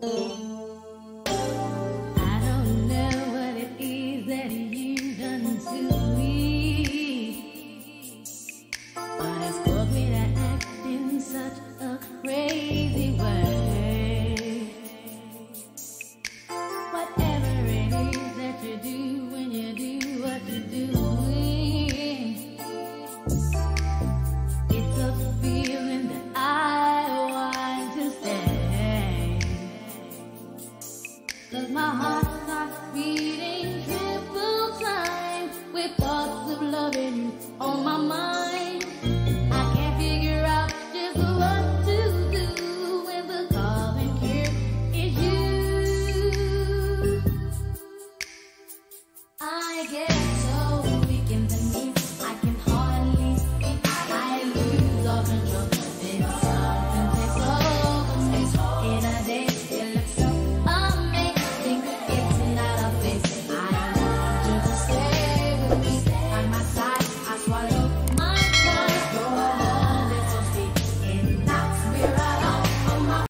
Música Cause my heart stops beating triple time with thoughts of loving you on my mind.